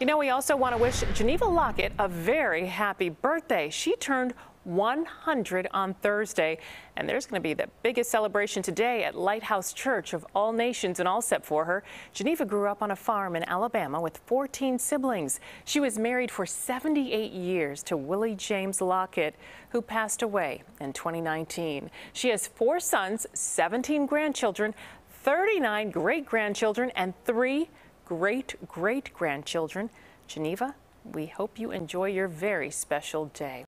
You know, we also want to wish Geneva Lockett a very happy birthday. She turned 100 on Thursday, and there's going to be the biggest celebration today at Lighthouse Church of All Nations in Alsip for her. Geneva grew up on a farm in Alabama with 14 siblings. She was married for 78 years to Willie James Lockett, who passed away in 2019. She has four sons, 17 grandchildren, 39 great grandchildren, and three great great grandchildren. Geneva, we hope you enjoy your very special day.